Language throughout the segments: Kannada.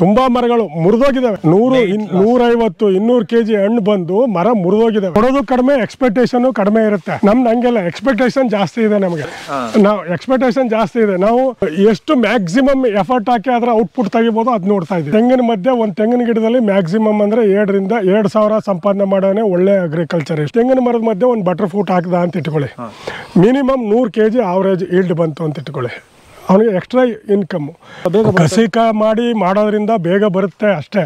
ತುಂಬಾ ಮರಗಳು ಮುರಿದೋಗಿದಾವೆ ನೂರು ನೂರೈವತ್ತು ಇನ್ನೂರು ಕೆಜಿ ಹಣ್ಣು ಬಂದು ಮರ ಮುರಿದೋಗಿದಾವೆ ಕೊಡೋದು ಕಡಿಮೆ ಎಕ್ಸ್ಪೆಕ್ಟೇಷನ್ ಕಡಿಮೆ ಇರುತ್ತೆ. ನಮ್ದು ಹಂಗೆಲ್ಲ ಎಕ್ಸ್ಪೆಕ್ಟೇಷನ್ ಜಾಸ್ತಿ ಇದೆ ನಮಗೆ. ನಾವು ಎಕ್ಸ್ಪೆಕ್ಟೇಷನ್ ಜಾಸ್ತಿ ಇದೆ. ನಾವು ಎಷ್ಟು ಮ್ಯಾಕ್ಸಿಮಮ್ ಎಫರ್ಟ್ ಹಾಕಿ ಅದರ ಔಟ್ಪುಟ್ ತೆಗಿಬೋದು ಅದ್ ನೋಡ್ತಾ ಇದ್ದೀವಿ. ತೆಂಗಿನ ಮಧ್ಯೆ ಒಂದು ತೆಂಗಿನ ಗಿಡದಲ್ಲಿ ಮ್ಯಾಕ್ಸಿಮಮ್ ಅಂದ್ರೆ ಎರಡರಿಂದ ಎರಡು ಸಾವಿರ ಸಂಪಾದನೆ ಮಾಡೋನೆ ಒಳ್ಳೆ ಅಗ್ರಿಕಲ್ಚರ್ ತೆಂಗಿನ ಮರದ ಮಧ್ಯೆ ಒಂದು ಬಟರ್ ಫ್ರೂಟ್ ಹಾಕಿದ ಅಂತ ಇಟ್ಕೊಳ್ಳಿ. ಮಿನಿಮಮ್ ನೂರು ಕೆಜಿ ಆವರೇಜ್ ಈಲ್ಡ್ ಬಂತು ಅಂತ ಇಟ್ಕೊಳ್ಳಿ. ಅವನಿಗೆ ಎಕ್ಸ್ಟ್ರಾ ಇನ್ಕಮ್ಮು ಕಸಿಕ ಮಾಡಿ ಮಾಡೋದ್ರಿಂದ ಬೇಗ ಬರುತ್ತೆ ಅಷ್ಟೇ.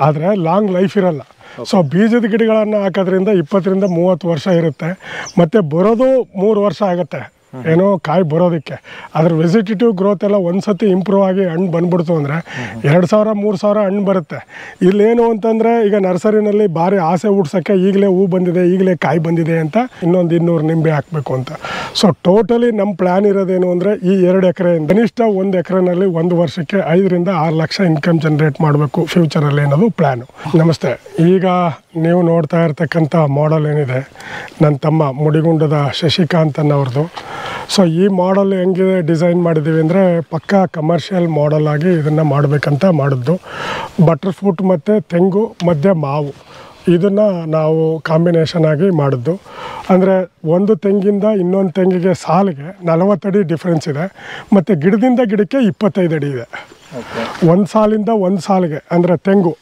ಆದರೆ ಲಾಂಗ್ ಲೈಫ್ ಇರಲ್ಲ. ಸೊ ಬೀಜದ ಗಿಡಗಳನ್ನು ಹಾಕೋದ್ರಿಂದ ಇಪ್ಪತ್ತರಿಂದ ಮೂವತ್ತು ವರ್ಷ ಇರುತ್ತೆ. ಮತ್ತು ಬರೋದು ಮೂರು ವರ್ಷ ಆಗುತ್ತೆ. ಏನೋ ಕಾಯಿ ಬರೋದಕ್ಕೆ. ಅದ್ರ ವೆಜಿಟೇಟಿವ್ ಗ್ರೋತ್ ಎಲ್ಲ ಒಂದ್ಸತಿ ಇಂಪ್ರೂವ್ ಆಗಿ ಹಣ್ಣು ಬಂದ್ಬಿಡ್ತು ಅಂದರೆ ಎರಡು ಸಾವಿರ ಮೂರು ಸಾವಿರ ಹಣ್ಣು ಬರುತ್ತೆ. ಇಲ್ಲೇನು ಅಂತಂದರೆ ಈಗ ನರ್ಸರಿನಲ್ಲಿ ಭಾರಿ ಆಸೆ ಹುಡ್ಸೋಕ್ಕೆ ಈಗಲೇ ಹೂ ಬಂದಿದೆ ಈಗಲೇ ಕಾಯಿ ಬಂದಿದೆ ಅಂತ ಇನ್ನೊಂದು ಇನ್ನೂರು ನಿಂಬೆ ಹಾಕಬೇಕು ಅಂತ. ಸೊ ಟೋಟಲಿ ನಮ್ಮ ಪ್ಲ್ಯಾನ್ ಇರೋದೇನು ಅಂದರೆ ಈ ಎರಡು ಎಕರೆ ಕನಿಷ್ಠ ಒಂದು ಎಕರೆನಲ್ಲಿ ಒಂದು ವರ್ಷಕ್ಕೆ ಐದರಿಂದ ಆರು ಲಕ್ಷ ಇನ್ಕಮ್ ಜನರೇಟ್ ಮಾಡಬೇಕು ಫ್ಯೂಚರಲ್ಲಿ ಅನ್ನೋದು ಪ್ಲ್ಯಾನು ನಮಸ್ತೆ. ಈಗ ನೀವು ನೋಡ್ತಾ ಇರ್ತಕ್ಕಂಥ ಮಾಡಲ್ ಏನಿದೆ? ನನ್ನ ತಮ್ಮ ಮುಡಿಗುಂಡದ ಶಶಿಕಾಂತ್ ಅನ್ನೋರ್ದು. ಸೊ ಈ ಮಾಡಲ್ ಹೆಂಗೆ ಡಿಸೈನ್ ಮಾಡಿದ್ದೀವಿ ಅಂದರೆ ಪಕ್ಕಾ ಕಮರ್ಷಿಯಲ್ ಮಾಡಲ್ ಆಗಿ ಇದನ್ನು ಮಾಡಬೇಕಂತ ಮಾಡಿದ್ದು. ಬಟರ್ ಫ್ರೂಟ್ ಮತ್ತು ತೆಂಗು ಮಧ್ಯೆ ಮಾವು. ಇದನ್ನು ನಾವು ಕಾಂಬಿನೇಷನ್ ಆಗಿ ಮಾಡಿದ್ದು. ಅಂದರೆ ಒಂದು ತೆಂಗಿಂದ ಇನ್ನೊಂದು ತೆಂಗಿಗೆ ಸಾಲಿಗೆ ನಲವತ್ತಡಿ ಡಿಫ್ರೆನ್ಸ್ ಇದೆ. ಮತ್ತು ಗಿಡದಿಂದ ಗಿಡಕ್ಕೆ ಇಪ್ಪತ್ತೈದು ಅಡಿ ಇದೆ. ಒಂದು ಸಾಲಿಂದ ಒಂದು ಸಾಲಿಗೆ ಅಂದರೆ ತೆಂಗು.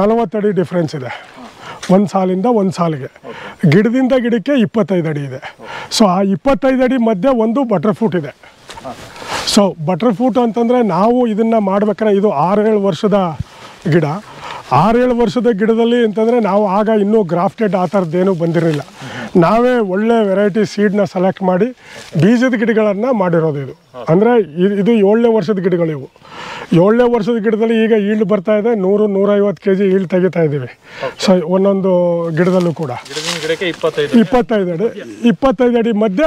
ನಲವತ್ತಡಿ ಡಿಫ್ರೆನ್ಸ್ ಇದೆ. ಒಂದು ಸಾಲಿಂದ ಒಂದು ಸಾಲಿಗೆ. ಗಿಡದಿಂದ ಗಿಡಕ್ಕೆ ಇಪ್ಪತ್ತೈದು ಅಡಿ ಇದೆ. ಸೊ ಆ ಇಪ್ಪತ್ತೈದು ಅಡಿ ಮಧ್ಯೆ ಒಂದು ಬಟರ್ ಫ್ರೂಟ್ ಇದೆ. ಸೊ ಬಟರ್ ಫ್ರೂಟ್ ಅಂತಂದರೆ ನಾವು ಇದನ್ನು ಮಾಡ್ಬೇಕಾದ್ರೆ ಇದು ಆರೇಳು ವರ್ಷದ ಗಿಡ. ಆರೇಳು ವರ್ಷದ ಗಿಡದಲ್ಲಿ ಅಂತಂದರೆ ನಾವು ಆಗ ಇನ್ನೂ ಗ್ರಾಫ್ಟೆಡ್ ಆ ಥರದ್ದೇನೂ ಬಂದಿರಲಿಲ್ಲ. ನಾವೇ ಒಳ್ಳೆ ವೆರೈಟಿ ಸೀಡ್ನ ಸೆಲೆಕ್ಟ್ ಮಾಡಿ ಬೀಜದ ಗಿಡಗಳನ್ನು ಮಾಡಿರೋದು ಇದು. ಅಂದರೆ ಇದು ಏಳನೇ ವರ್ಷದ ಗಿಡಗಳು ಇವು. ಏಳನೇ ವರ್ಷದ ಗಿಡದಲ್ಲಿ ಈಗ ಈಲ್ಡ್ ಬರ್ತಾ ಇದೆ ನೂರು ನೂರೈವತ್ತು ಕೆ ಜಿ ಈಲ್ಡ್ ತೆಗಿತಾ ಇದ್ದೀವಿ. ಸೊ ಒಂದೊಂದು ಗಿಡದಲ್ಲೂ ಕೂಡ. ಇಪ್ಪತ್ತೈದು ಅಡಿ. ಇಪ್ಪತ್ತೈದು ಅಡಿ ಮಧ್ಯ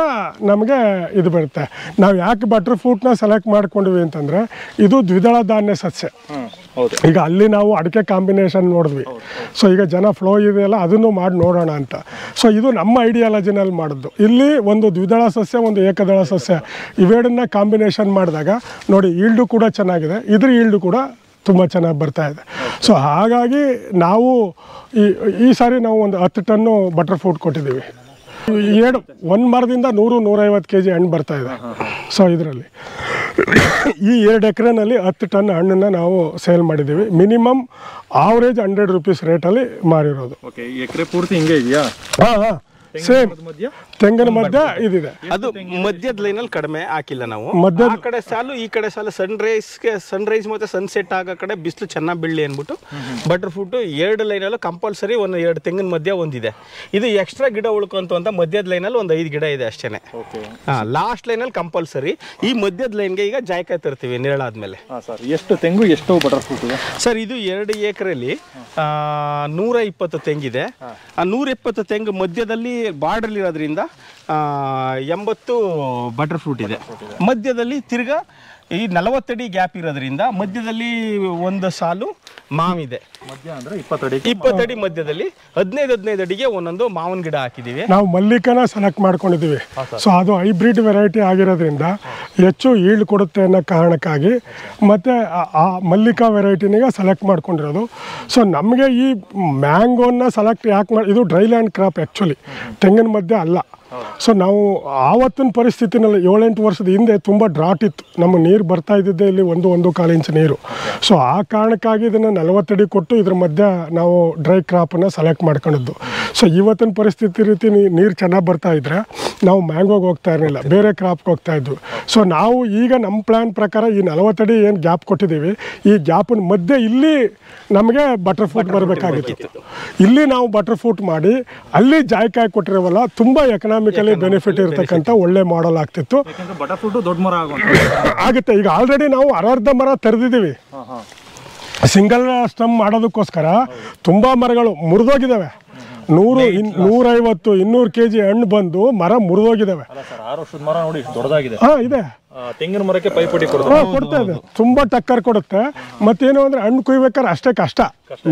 ನಮಗೆ ಇದು ಬರುತ್ತೆ. ನಾವು ಯಾಕೆ ಬಟರ್ ಫ್ರೂಟ್ನ ಸೆಲೆಕ್ಟ್ ಮಾಡ್ಕೊಂಡ್ವಿ ಅಂತಂದರೆ ಇದು ದ್ವಿದಳ ಧಾನ್ಯ ಸಸ್ಯ. ಈಗ ಅಲ್ಲಿ ನಾವು ಅಡಿಕೆ ಕಾಂಬಿನೇಷನ್ ನೋಡಿದ್ವಿ. ಸೊ ಈಗ ಜನ ಫ್ಲೋ ಇದೆಯಲ್ಲ ಅದನ್ನು ಮಾಡಿ ನೋಡೋಣ ಅಂತ. ಸೊ ಇದು ನಮ್ಮ ಐಡಿಯಾಲಜಿನಲ್ಲಿ ಮಾಡಿದ್ದು. ಇಲ್ಲಿ ಒಂದು ದ್ವಿದಳ ಸಸ್ಯ ಒಂದು ಏಕದಳ ಸಸ್ಯ ಇವೆರಡನ್ನ ಕಾಂಬಿನೇಷನ್ ಮಾಡಿದಾಗ ನೋಡಿ ಈಲ್ಡು ಕೂಡ ಚೆನ್ನಾಗಿದೆ. ಇದ್ರ ಈಲ್ಡು ಕೂಡ ತುಂಬ ಚೆನ್ನಾಗಿ ಬರ್ತಾ ಇದೆ. ಸೊ ಹಾಗಾಗಿ ನಾವು ಈ ಈ ಸಾರಿ ನಾವು ಒಂದು ಹತ್ತು ಟನ್ನು ಬಟರ್ ಫ್ರೂಟ್ ಕೊಟ್ಟಿದ್ದೀವಿ. ಎರಡು ಒಂದು ಮರದಿಂದ ನೂರು ನೂರೈವತ್ತು ಕೆ ಜಿ ಹಣ್ಣು ಬರ್ತಾ ಇದೆ. ಸೊ ಇದರಲ್ಲಿ. ಈ ಎರಡು ಎಕರೆನಲ್ಲಿ ಹತ್ತು ಟನ್ ಹಣ್ಣನ್ನು ನಾವು ಸೇಲ್ ಮಾಡಿದ್ದೀವಿ. ಮಿನಿಮಮ್ ಆವ್ರೇಜ್ ಹಂಡ್ರೆಡ್ ರುಪೀಸ್ ರೇಟಲ್ಲಿ ಮಾರಿರೋದು. ಓಕೆ ಎಕರೆ ಪೂರ್ತಿ ಹಿಂಗೆ ಇದೆಯಾ? ಹಾಂ ಹಾಂ. ಸೇಮ್ ಮಧ್ಯ ತೆಂಗಿನ ಮಧ್ಯ ಇದಿದೆ. ಅದು ಮಧ್ಯದ ಲೈನಲ್ಲಿ ಕಡಿಮೆ ಹಾಕಿಲ್ಲ ನಾವು. ಮಧ್ಯ ಆ ಕಡೆ ಸಾಲು ಈ ಕಡೆ ಸಾಲು ಸನ್ ಸನ್ರೈಸ್ ಸನ್ ರೈಸ್ ಮತ್ತೆ ಸನ್ಸೆಟ್ ಆಗೋ ಕಡೆ ಬಿಸಿಲು ಚೆನ್ನಾಗಿ ಬೀಳಲಿ ಅಂದ್ಬಿಟ್ಟು ಬಟರ್ ಫ್ರೂಟ್ ಎರಡು ಲೈನಲ್ಲೂ ಕಂಪಲ್ಸರಿ ಒಂದು ಎರಡು ತೆಂಗಿನ ಮಧ್ಯ ಒಂದಿದೆ. ಇದು ಎಕ್ಸ್ಟ್ರಾ ಗಿಡ ಉಳ್ಕೊಂತ ಅಂತ ಮಧ್ಯದ ಲೈನಲ್ಲಿ ಒಂದು ಐದು ಗಿಡ ಇದೆ ಅಷ್ಟೇನೆ. ಓಕೆ ಲಾಸ್ಟ್ ಲೈನಲ್ಲಿ ಕಂಪಲ್ಸರಿ ಈ ಮಧ್ಯದ ಲೈನ್ಗೆ ಈಗ ಜಾಯ್ಕಾಯಿ ತರ್ತೀವಿ ನೆರಳಾದ್ಮೇಲೆ ಹಾಂ ಸರ್ ಎಷ್ಟು ತೆಂಗು ಎಷ್ಟು ಬಟರ್ ಫ್ರೂಟ್ ಇದೆ? ಸರ್ ಇದು ಎರಡು ಎಕರೆಲಿ ನೂರ ಇಪ್ಪತ್ತು ತೆಂಗಿದೆ. ಆ ನೂರ ಇಪ್ಪತ್ತು ತೆಂಗು ಮಧ್ಯದಲ್ಲಿ ಬಾರ್ಡರ್ ಇರೋದ್ರಿಂದ ಆ, ಎಂಬತ್ತು ಬಟರ್ ಫ್ರೂಟ್ ಇದೆ. ಮಧ್ಯದಲ್ಲಿ ತಿರ್ಗಾ ಈ ನಲವತ್ತಡಿ ಗ್ಯಾಪ್ ಇರೋದ್ರಿಂದ ಮಧ್ಯದಲ್ಲಿ ಒಂದು ಸಾಲು ಮಾವಿದೆ ಮಧ್ಯ ಅಂದ್ರೆ ಇಪ್ಪತ್ತಡಿ. ಇಪ್ಪತ್ತಡಿ ಮಧ್ಯದಲ್ಲಿ ಹದಿನೈದು ಹದಿನೈದು ಅಡಿಗೆ ಒಂದೊಂದು ಮಾವಿನ ಗಿಡ ಹಾಕಿದೀವಿ ನಾವು ಮಲ್ಲಿಕನ ಸೆಲೆಕ್ಟ್ ಮಾಡ್ಕೊಂಡಿದ್ದೀವಿ. ಸೊ ಅದು ಹೈಬ್ರಿಡ್ ವೆರೈಟಿ ಆಗಿರೋದ್ರಿಂದ ಹೆಚ್ಚು ಈಳ್ ಕೊಡುತ್ತೆ ಅನ್ನೋ ಕಾರಣಕ್ಕಾಗಿ ಮತ್ತು ಆ ಮಲ್ಲಿಕಾ ವೆರೈಟಿನಿಗೆ ಸೆಲೆಕ್ಟ್ ಮಾಡ್ಕೊಂಡಿರೋದು. ಸೊ ನಮಗೆ ಈ ಮ್ಯಾಂಗೋನ ಸೆಲೆಕ್ಟ್ ಯಾಕೆ ಮಾಡಿ ಇದು ಡ್ರೈ ಲ್ಯಾಂಡ್ ಕ್ರಾಪ್ ಆ್ಯಕ್ಚುಲಿ ತೆಂಗಿನ ಮಧ್ಯೆ ಅಲ್ಲ. ಸೊ ನಾವು ಆವತ್ತಿನ ಪರಿಸ್ಥಿತಿನಲ್ಲಿ ಏಳೆಂಟು ವರ್ಷದ ಹಿಂದೆ ತುಂಬ ಡ್ರಾಟ್ ಇತ್ತು. ನಮ್ಮ ನೀರು ಬರ್ತಾ ಇದ್ದಿದ್ದೆ ಇಲ್ಲಿ ಒಂದು ಒಂದು ಕಾಲು ಇಂಚು ನೀರು. ಸೊ ಆ ಕಾರಣಕ್ಕಾಗಿ ಇದನ್ನು ನಲವತ್ತಡಿ ಕೊಟ್ಟು ಇದ್ರ ಮಧ್ಯೆ ನಾವು ಡ್ರೈ ಕ್ರಾಪನ್ನು ಸೆಲೆಕ್ಟ್ ಮಾಡ್ಕೊಂಡಿದ್ದು. ಸೊ ಇವತ್ತಿನ ಪರಿಸ್ಥಿತಿ ರೀತಿ ನೀರು ಚೆನ್ನಾಗಿ ಬರ್ತಾ ಇದ್ರೆ ನಾವು ಮ್ಯಾಂಗೋಗೆ ಹೋಗ್ತಾ ಇರಲಿಲ್ಲ ಬೇರೆ ಕ್ರಾಪ್ಗೆ ಹೋಗ್ತಾ ಇದ್ವಿ. ಸೊ ನಾವು ಈಗ ನಮ್ಮ ಪ್ಲ್ಯಾನ್ ಪ್ರಕಾರ ಈ ನಲವತ್ತಡಿ ಏನು ಗ್ಯಾಪ್ ಕೊಟ್ಟಿದ್ದೀವಿ ಈ ಗ್ಯಾಪಿನ ಮಧ್ಯೆ ಇಲ್ಲಿ ನಮಗೆ ಬಟರ್ ಫ್ರೂಟ್ ಬರಬೇಕಾಗಿತ್ತು. ಇಲ್ಲಿ ನಾವು ಬಟರ್ ಫ್ರೂಟ್ ಮಾಡಿ ಅಲ್ಲಿ ಜಾಯ್ಕಾಯಿ ಕೊಟ್ಟಿರೋವಲ್ಲ ತುಂಬ ಎಕನಾಮಿಕಲಿ ಬೆನಿಫಿಟ್ ಇರತಕ್ಕಂಥ ಒಳ್ಳೆ ಮಾಡಲ್ ಆಗ್ತಿತ್ತು. ದೊಡ್ಡ ಮರ ಆಗುತ್ತೆ ಈಗ ಆಲ್ರೆಡಿ ನಾವು ಅರ್ಧ ಮರ ತೆರೆದಿದ್ದೀವಿ. ಸಿಂಗಲ್ ಸ್ಟಮ್ ಮಾಡೋದಕ್ಕೋಸ್ಕರ ತುಂಬ ಮರಗಳು ಮುರಿದೋಗಿದ್ದಾವೆ. ನೂರು ನೂರೈವತ್ತು ಇನ್ನೂರು ಕೆ ಜಿ ಹಣ್ಣು ಬಂದು ಮರ ಮುರಿದೋಗಿದಾವೆ. ಅಲ್ಲ ಸರ್ ಆರು ವರ್ಷದ ಮರ ನೋಡಿ ಇಷ್ಟು ದೊಡ್ಡದಾಗಿದೆ. ಹಾಂ ಇದೆ. ತೆಂಗಿನ ಮರಕ್ಕೆ ಪೈಪೋಟಿ ಕೊಡ್ತಾ ಇದೆ. ತುಂಬ ಟಕ್ಕರ್ ಕೊಡುತ್ತೆ. ಮತ್ತೇನು ಅಂದ್ರೆ ಹಣ್ಣು ಕುಯ್ಬೇಕಾರೆ ಅಷ್ಟೇ ಕಷ್ಟ.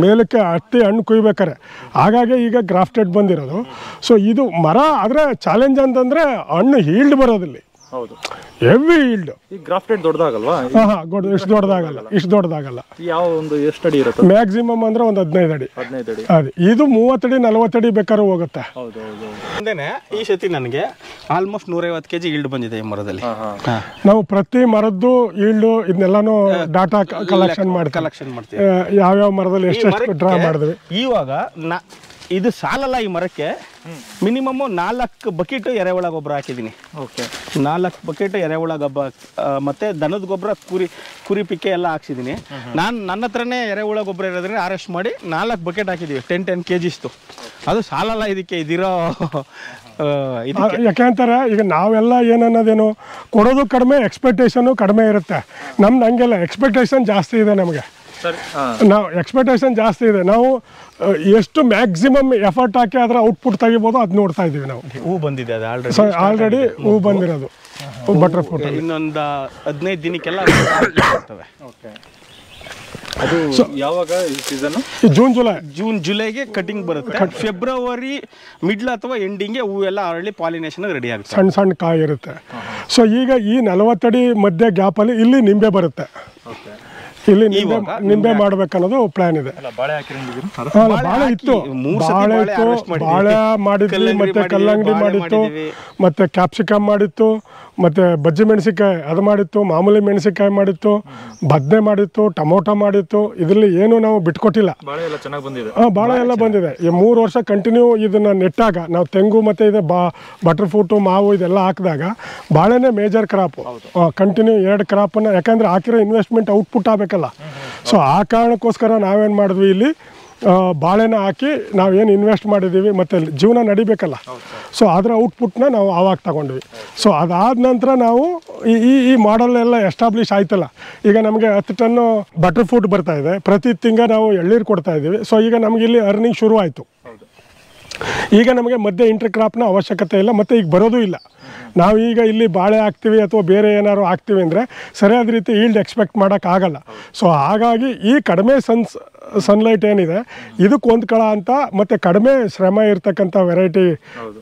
ಮೇಲಕ್ಕೆ ಹತ್ತಿ ಹಣ್ಣು ಕುಯ್ಬೇಕಾರೆ. ಹಾಗಾಗಿ ಈಗ ಗ್ರಾಫ್ಟೆಡ್ ಬಂದಿರೋದು. ಸೊ ಇದು ಮರ ಆದರೆ ಚಾಲೆಂಜ್ ಅಂತಂದ್ರೆ ಹಣ್ಣು ಹೀಲ್ಡ್ ಬರೋದಿಲ್ಲ. ಹೌದು. ಹೆವಿ ಈಲ್ಡ್ ಈ ಗ್ರಾಫ್ಟೆಡ್ ದೊಡ್ಡದಾಗಲ್ವಾ? ಹಾಂ ಹಾಂ ಇಷ್ಟು ದೊಡ್ಡದಾಗಲ್ಲ ಇಷ್ಟು ದೊಡ್ಡದಾಗಲ್ಲ. ಯಾವ ಒಂದು ಎಷ್ಟು ಅಡಿ ಇರುತ್ತೆ? ಮ್ಯಾಕ್ಸಿಮಮ್ ಅಂದ್ರೆ ಒಂದು ಹದಿನೈದು ಅಡಿ. ಹದಿನೈದು ಅಡಿ. ಅದೇ ಇದು ಮೂವತ್ತಡಿ ನಲವತ್ತಡಿ ಬೇಕಾದ್ರೂ ಹೋಗುತ್ತೆ. ಹೌದು ಹೌದು ಮುಂದೆನೆ ಈ ಸತಿ ನನಗೆ ಆಲ್ಮೋಸ್ಟ್ ನೂರೈವತ್ತು ಕೆಜಿ ಈಲ್ಡ್ ಬಂದಿದೆ ಈ ಮರದಲ್ಲಿ. ನಾವು ಪ್ರತಿ ಮರದ್ದು ಈಲ್ಡು ಇದನ್ನೆಲ್ಲಾನು ಡಾಟಾ ಕಲೆಕ್ಷನ್ ಮಾಡ್ತೀವಿ. ಕಲೆಕ್ಷನ್ ಮಾಡ್ತೀವಿ. ಯಾವ್ಯಾವ ಮರದಲ್ಲಿ ಎಷ್ಟು ಎಷ್ಟೆಷ್ಟು ಡ್ರಾ ಮಾಡಿದ್ವಿ. ಇವಾಗ ನಾ ಇದು ಸಾಲಲ್ಲ ಈ ಮರಕ್ಕೆ. ಮಿನಿಮಮ್ ನಾಲ್ಕು ಬಕೆಟ್ ಎರೆಹುಳ ಗೊಬ್ಬರ ಹಾಕಿದ್ದೀನಿ. ಓಕೆ. ನಾಲ್ಕು ಬಕೆಟ್ ಎರೆಹುಳ ಗೊಬ್ಬರ ಮತ್ತೆ ದನದ ಗೊಬ್ಬರ ಕುರಿ ಕುರಿ ಪಿಕ್ಕೆ ಎಲ್ಲ ಹಾಕ್ಸಿದ್ದೀನಿ. ನಾನು ನನ್ನ ಹತ್ರನೇ ಎರೆಹುಳ ಗೊಬ್ಬರ ಇರೋದ್ರಿಂದ ಅರೆಸ್ಟ್ ಮಾಡಿ ನಾಲ್ಕು ಬಕೆಟ್ ಹಾಕಿದ್ದೀವಿ ಟೆನ್ ಟೆನ್ ಕೆ ಜಿಸ್ತು ಅದು ಸಾಲಲ್ಲ ಇದಕ್ಕೆ ಇದಿರೋ ಆ, ಯಾಕೆಂತಾರೆ ಈಗ ನಾವೆಲ್ಲ ಏನನ್ನೋದೇನು ಕೊಡೋದು ಕಡಿಮೆ ಎಕ್ಸ್ಪೆಕ್ಟೇಷನು ಕಡಿಮೆ ಇರುತ್ತೆ. ನಮ್ದು ಹಂಗೆಲ್ಲ ಎಕ್ಸ್ಪೆಕ್ಟೇಷನ್ ಜಾಸ್ತಿ ಇದೆ ನಮಗೆ. ನಾವು ಎಕ್ಸ್ಪೆಕ್ಟೇಷನ್ ಜಾಸ್ತಿ ಇದೆ. ನಾವು ಎಷ್ಟು ಮ್ಯಾಕ್ಸಿಮಮ್ ಎಫರ್ಟ್ ಹಾಕಿ ಅದರ ಔಟ್ಪುಟ್ ತೆಗಿಬೋದು ಅದು ನೋಡ್ತಾ ಇದ್ದೀವಿ ನಾವು. ಹೂ ಬಂದಿದೆ ಅದು ಆಲ್ರೆಡಿ ಸೊ ಆಲ್ರೆಡಿ ಹೂ ಬಂದಿರೋದು. ಬಟರ್ ಫ್ರೂಟ್ ಇನ್ನೊಂದು ಹದಿನೈದು ದಿನಕ್ಕೆಲ್ಲ ಬರ್ತವೆ ಓಕೆ. ಅದು ಯಾವಾಗ ಈ ಸೀಸನ್ ಜೂನ್ ಜುಲೈ ಜೂನ್ ಜುಲೈಗೆ ಕಟಿಂಗ್ ಬರುತ್ತೆ. ಫೆಬ್ರವರಿ ಮಿಡ್ಲ್ ಅಥವಾ ಎಂಡಿಂಗ್ಗೆ ಹೂವೆಲ್ಲ ಅರಳಿ ಪಾಲಿನೇಷನ್ ರೆಡಿ ಆಗುತ್ತೆ ಸಣ್ಣ ಸಣ್ಣ ಕಾಯಿ ಇರುತ್ತೆ. ಸೊ ಈಗ ಈ ನಲವತ್ತಡಿ ಮಧ್ಯ ಗ್ಯಾಪಲ್ಲಿ ಇಲ್ಲಿ ನಿಂಬೆ ಬರುತ್ತೆ. ಓಕೆ. ಇಲ್ಲಿ ನಿಂಬೆ ನಿಂಬೆ ಮಾಡ್ಬೇಕನ್ನೋದು ಪ್ಲಾನ್ ಇದೆ. ಅಲ್ಲ ಬಾಳೆ ಇತ್ತು. ಬಾಳೆ ಇತ್ತು. ಬಾಳೆ ಮಾಡಿದ್ವಿ ಮತ್ತೆ ಕಲ್ಲಂಗಡಿ ಮಾಡಿತ್ತು ಮಾಡಿದ್ವಿ. ಮತ್ತೆ ಕ್ಯಾಪ್ಸಿಕಮ್ ಮಾಡಿತ್ತು. ಮತ್ತೆ ಬಜ್ಜಿ ಮೆಣಸಿಕಾಯಿ ಅದು ಮಾಡಿತ್ತು ಮಾಮೂಲಿ ಮೆಣಸಿಕಾಯಿ ಮಾಡಿತ್ತು ಬದನೆ ಮಾಡಿತ್ತು ಟೊಮೊಟೊ ಮಾಡಿತ್ತು ಇದರಲ್ಲಿ ಏನು ನಾವು ಬಿಟ್ಕೊಟ್ಟಿಲ್ಲ. ಆ, ಬಾಳೆ ಎಲ್ಲ ಬಂದಿದೆ. ಈ ಮೂರು ವರ್ಷ ಕಂಟಿನ್ಯೂ ಇದನ್ನ ನೆಟ್ಟಾಗ ನಾವು ತೆಂಗು ಮತ್ತೆ ಇದು ಬಾ ಬಟರ್ ಫ್ರೂಟು ಮಾವು ಇದೆಲ್ಲ ಹಾಕಿದಾಗ ಭಾಳನೇ ಮೇಜರ್ ಕ್ರಾಪು ಕಂಟಿನ್ಯೂ ಎರಡು ಕ್ರಾಪನ್ನು ಯಾಕಂದ್ರೆ ಹಾಕಿರೋ ಇನ್ವೆಸ್ಟ್ಮೆಂಟ್ ಔಟ್ಪುಟ್ ಆಗಬೇಕಲ್ಲ. ಸೊ ಆ ಕಾರಣಕ್ಕೋಸ್ಕರ ನಾವೇನು ಮಾಡಿದ್ವಿ ಇಲ್ಲಿ ಬಾಳೆನ ಹಾಕಿ ನಾವೇನು ಇನ್ವೆಸ್ಟ್ ಮಾಡಿದ್ದೀವಿ ಮತ್ತು ಜೀವನ ನಡಿಬೇಕಲ್ಲ. ಸೊ ಅದರ ಔಟ್ಪುಟ್ನ ನಾವು ಆವಾಗ ತಗೊಂಡ್ವಿ. ಸೊ ಅದಾದ ನಂತರ ನಾವು ಈ ಈ ಮಾಡಲ್ ಎಲ್ಲ ಎಸ್ಟಾಬ್ಲಿಷ್ ಆಯ್ತಲ್ಲ. ಈಗ ನಮಗೆ ಹತ್ತು ಟನ್ನು ಬಟರ್ ಫ್ರೂಟ್ ಬರ್ತಾ ಇದೆ. ಪ್ರತಿ ತಿಂಗ ನಾವು ಎಳ್ಳೀರು ಕೊಡ್ತಾ ಇದ್ದೀವಿ ಸೊ ಈಗ ನಮಗೆ ಇಲ್ಲಿ ಅರ್ನಿಂಗ್ ಶುರು ಆಯಿತು. ಈಗ ನಮಗೆ ಮಧ್ಯೆ ಇಂಟರ್ ಕ್ರಾಪ್ನ ಅವಶ್ಯಕತೆ ಇಲ್ಲ, ಮತ್ತು ಈಗ ಬರೋದು ಇಲ್ಲ. ನಾವು ಈಗ ಇಲ್ಲಿ ಬಾಳೆ ಹಾಕ್ತೀವಿ ಅಥವಾ ಬೇರೆ ಏನಾದ್ರು ಹಾಕ್ತೀವಿ ಅಂದರೆ, ಸರಿಯಾದ ರೀತಿ ಈಲ್ಡ್ ಎಕ್ಸ್ಪೆಕ್ಟ್ ಮಾಡೋಕ್ಕಾಗಲ್ಲ ಸೊ ಹಾಗಾಗಿ ಈ ಕಡಿಮೆ ಸನ್ಸ್ ಸನ್ಲೈಟ್ ಏನಿದೆ ಇದಕ್ಕೆ ಕಳ ಅಂತ ಮತ್ತು ಕಡಿಮೆ ಶ್ರಮ ಇರತಕ್ಕಂಥ ವೆರೈಟಿ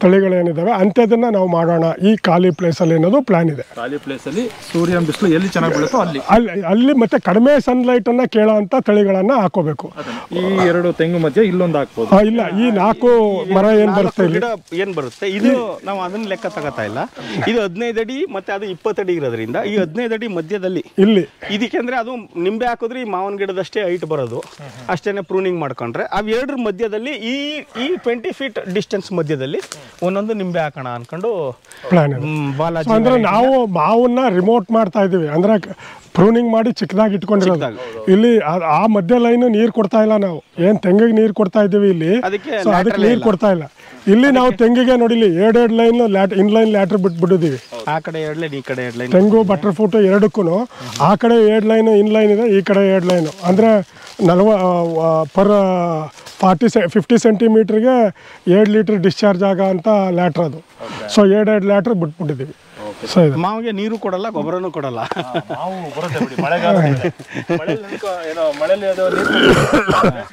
ತಳಿಗಳೇನಿದ್ದಾವೆ ಅಂಥದ್ದನ್ನು ನಾವು ಮಾಡೋಣ. ಈ ಖಾಲಿ ಪ್ಲೇಸಲ್ಲಿ ಅನ್ನೋದು ಪ್ಲ್ಯಾನ್ ಇದೆ. ಖಾಲಿ ಪ್ಲೇಸ್ ಅಲ್ಲಿ ಸೂರ್ಯನ ಬಿಸಿಲು ಎಲ್ಲಿ ಚೆನ್ನಾಗಿ ಬೀಳುತ್ತೋ ಅಲ್ಲಿ. ಅಲ್ಲಿ ಅಲ್ಲಿ ಮತ್ತು ಕಡಿಮೆ ಸನ್ಲೈಟನ್ನು ಕೇಳೋ ಅಂಥ ತಳಿಗಳನ್ನು ಹಾಕೋಬೇಕು. ಈ ಎರಡು ತೆಂಗು ಮಧ್ಯೆ ಇಲ್ಲೊಂದು ಹಾಕ್ಬೋದು. ಇಲ್ಲ ಈ ನಾಲ್ಕು ಮರ ಏನು ಬರುತ್ತೆ ಏನ್ ಬರುತ್ತೆ? ಇದು ನಾವು ಅದನ್ನ ಲೆಕ್ಕ ತಗೋತಾ ಇಲ್ಲ. ಇದು ಹದಿನೈದು ಅಡಿ ಮತ್ತೆ ಅದು ಇಪ್ಪತ್ತಡಿ ಇರೋದ್ರಿಂದ ಈ ಹದಿನೈದು ಅಡಿ ಮಧ್ಯದಲ್ಲಿ ಇಲ್ಲಿ. ಇದಕ್ಕೆ ಅಂದ್ರೆ ಅದು ನಿಂಬೆ ಹಾಕಿದ್ರೆ ಈ ಮಾವಿನ ಗಿಡದಷ್ಟೇ ಹೈಟ್ ಬರೋದು. ಅಷ್ಟೇನೆ ಪ್ರೂನಿಂಗ್ ಮಾಡ್ಕೊಂಡ್ರೆ. ಅವು ಎರಡರ ಮಧ್ಯದಲ್ಲಿ ಈ ಈ ಟ್ವೆಂಟಿ ಫೀಟ್ ಡಿಸ್ಟೆನ್ಸ್ ಮಧ್ಯದಲ್ಲಿ ಒಂದೊಂದು ನಿಂಬೆ ಹಾಕೋಣ ಅನ್ಕೊಂಡು ಬಾಲಾಜಿ ಅಂದ್ರೆ ನಾವು ಮಾವನ್ನ ರಿಮೋಟ್ ಮಾಡ್ತಾ ಇದೀವಿ ಅಂದ್ರೆ ಪ್ರೂನಿಂಗ್ ಮಾಡಿ ಚಿಕ್ಕದಾಗಿ ಇಟ್ಕೊಂಡಿರೋದು. ಇಲ್ಲಿ ಆ- ಮಧ್ಯ ಲೈನ್ ನೀರು ಕೊಡ್ತಾ ಇಲ್ಲ ನಾವು. ಏನ್ ತೆಂಗಿಗೆ ನೀರು ಕೊಡ್ತಾ ಇದೀವಿ ಇಲ್ಲಿ? ಅದಕ್ಕೆ ನೀರು ಕೊಡ್ತಾ ಇಲ್ಲ. ಇಲ್ಲಿ ನಾವು ತೆಂಗಿಗೆ ನೋಡಿಲಿ ಎರಡೆರಡು ಲೈನ್ ಲ್ಯಾಟ್ ಇನ್ ಲೈನ್ ಲ್ಯಾಟ್ರ್ ಬಿಟ್ಬಿಟ್ಟಿದೀವಿ ಆ ಕಡೆ ಎರಡು ಲೈನ್ ಈ ಕಡೆ ಎರಡು ಲೈನ್ ತೆಂಗು ಎರಡಕ್ಕೂ ಆ ಕಡೆ ಎರಡು ಲೈನ್ ಇನ್ ಲೈನ್ ಇದೆ ಈ ಕಡೆ ಎರಡು ಲೈನ್ ಅಂದರೆ ನಲ್ವ ಪರ್ ಫಾರ್ಟಿ ಸೆ ಫಿಫ್ಟಿ ಸೆಂಟಿಮೀಟ್ರಿಗೆ ಎರಡು ಲೀಟ್ರ್ ಡಿಸ್ಚಾರ್ಜ್ ಆಗೋ ಅಂತ ಲ್ಯಾಟ್ರ್ ಅದು. ಸೊ ಎರಡೆರಡು ಲ್ಯಾಟ್ರ್ ಬಿಟ್ಬಿಟ್ಟಿದ್ದೀವಿ. ಸೊ ಮಾವಿಗೆ ನೀರು ಕೊಡಲ್ಲ ಗೊಬ್ಬರನೂ ಕೊಡಲ್ಲ.